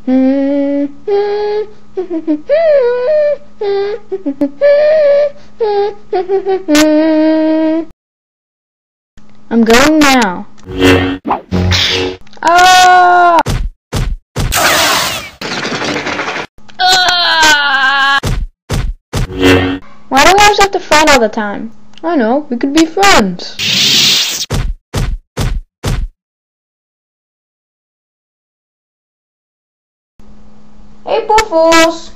I'm going now. Ah! Ah! Why do we always have to fight all the time? I know, we could be friends. Ei, povos.